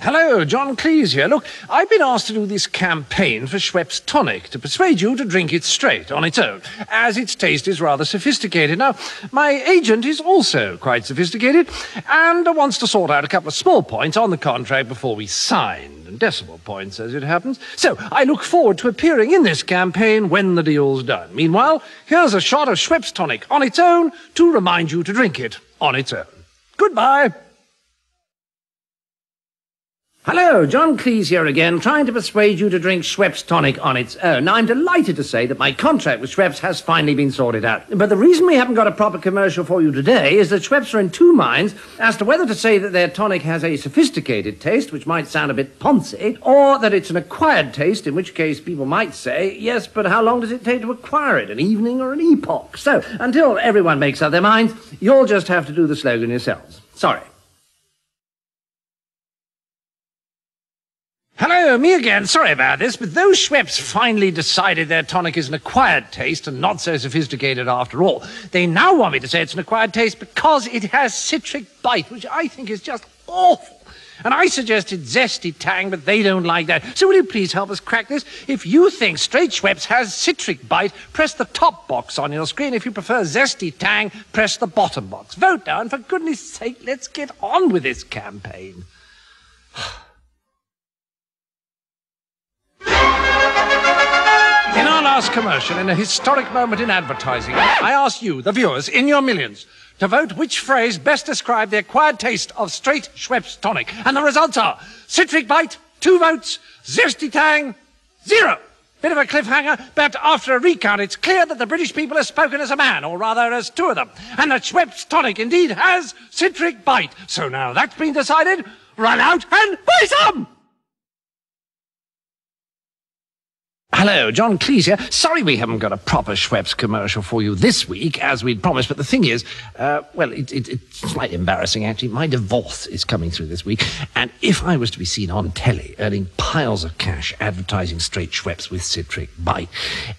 Hello, John Cleese here. Look, I've been asked to do this campaign for Schweppes Tonic to persuade you to drink it straight on its own, as its taste is rather sophisticated. Now, my agent is also quite sophisticated and wants to sort out a couple of small points on the contract before we sign, and decimal points as it happens. So I look forward to appearing in this campaign when the deal's done. Meanwhile, here's a shot of Schweppes Tonic on its own to remind you to drink it on its own. Goodbye. Hello, John Cleese here again, trying to persuade you to drink Schweppes tonic on its own. Now, I'm delighted to say that my contract with Schweppes has finally been sorted out. But the reason we haven't got a proper commercial for you today is that Schweppes are in two minds as to whether to say that their tonic has a sophisticated taste, which might sound a bit poncy, or that it's an acquired taste, in which case people might say, yes, but how long does it take to acquire it? An evening or an epoch? So, until everyone makes up their minds, you'll just have to do the slogan yourselves. Sorry. Hello, me again. Sorry about this, but those Schweppes finally decided their tonic is an acquired taste and not so sophisticated after all. They now want me to say it's an acquired taste because it has citric bite, which I think is just awful. And I suggested zesty tang, but they don't like that. So will you please help us crack this? If you think straight Schweppes has citric bite, press the top box on your screen. If you prefer zesty tang, press the bottom box. Vote now, and for goodness sake, let's get on with this campaign. Last commercial, in a historic moment in advertising, I ask you, the viewers, in your millions, to vote which phrase best described the acquired taste of straight Schweppes tonic. And the results are citric bite, two votes, zesty tang, zero. Bit of a cliffhanger, but after a recount, it's clear that the British people have spoken as a man, or rather as two of them, and that Schweppes tonic indeed has citric bite. So now that's been decided, run out and buy some! Hello, John Cleese here. Sorry we haven't got a proper Schweppes commercial for you this week, as we'd promised, but the thing is, uh, well, it, it, it's slightly embarrassing, actually. My divorce is coming through this week, and if I was to be seen on telly earning piles of cash advertising straight Schweppes with citric bite,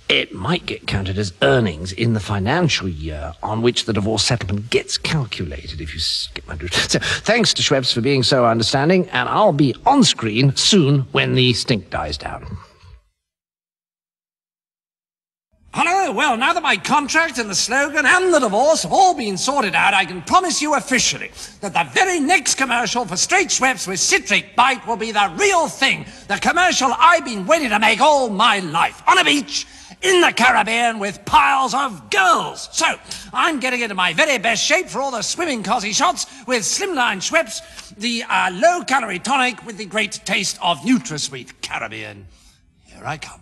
it might get counted as earnings in the financial year on which the divorce settlement gets calculated, if you skip my drift. So, thanks to Schweppes for being so understanding, and I'll be on screen soon when the stink dies down. Hello, well, now that my contract and the slogan and the divorce have all been sorted out, I can promise you officially that the very next commercial for straight Schweppes with citric bite will be the real thing. The commercial I've been waiting to make all my life. On a beach, in the Caribbean with piles of girls. So, I'm getting into my very best shape for all the swimming cosy shots with Slimline Schweppes, the uh, low-calorie tonic with the great taste of NutraSweet Caribbean. Here I come.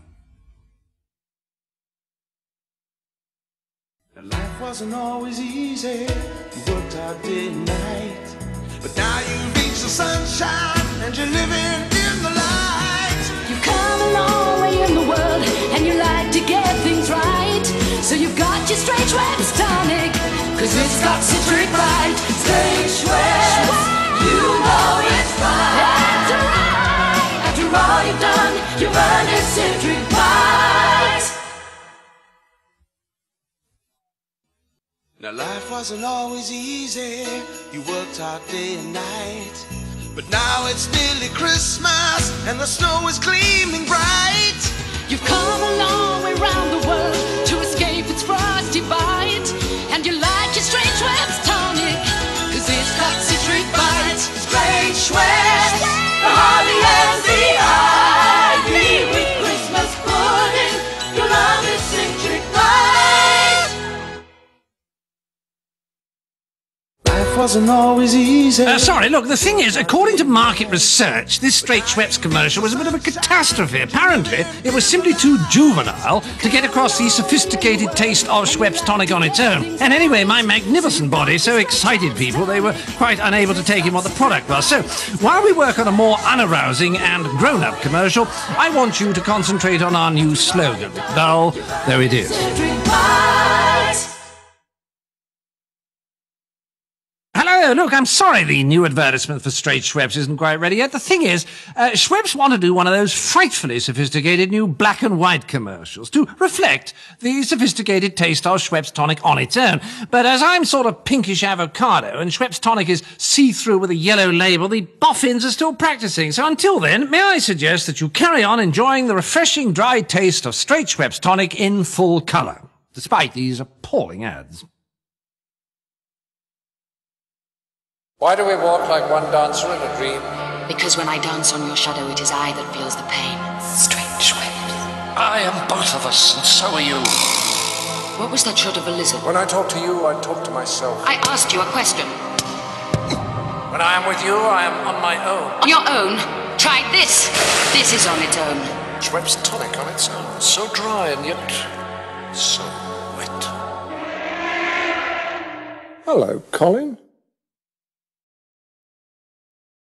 Life wasn't always easy. You worked hard day and night. But now you've reached the sunshine and you're living in the light. You've come a long way in the world and you like to get things right. So you've got your straight Schweppes tonic, cause it's got citric bite. Straight Now life wasn't always easy. You worked hard day and night. But now it's nearly Christmas and the snow is gleaming bright. You've come a long way round the world to escape its frosty bite. And you like your straight Schweppes tonic, cause it's got citric bite. Straight Schweppes, wasn't always easy. Uh, sorry, look, the thing is, according to market research, this straight Schweppes commercial was a bit of a catastrophe. Apparently, it was simply too juvenile to get across the sophisticated taste of Schweppes tonic on its own. And anyway, my magnificent body so excited people they were quite unable to take in what the product was. So, while we work on a more unarousing and grown-up commercial, I want you to concentrate on our new slogan, dull though it is. Hello. Look, I'm sorry the new advertisement for straight Schweppes isn't quite ready yet. The thing is, uh, Schweppes want to do one of those frightfully sophisticated new black and white commercials to reflect the sophisticated taste of Schweppes tonic on its own. But as I'm sort of pinkish avocado and Schweppes tonic is see-through with a yellow label, the boffins are still practicing. So until then, may I suggest that you carry on enjoying the refreshing dry taste of straight Schweppes tonic in full colour, despite these appalling ads. Why do we walk like one dancer in a dream? Because when I dance on your shadow, it is I that feels the pain. Strange ways. I am both of us, and so are you. What was that shot of a lizard? When I talk to you, I talk to myself. I asked you a question. When I am with you, I am on my own. On your own? Try this. This is on its own. Schweppes tonic on its own. So dry and yet so wet. Hello, Colin.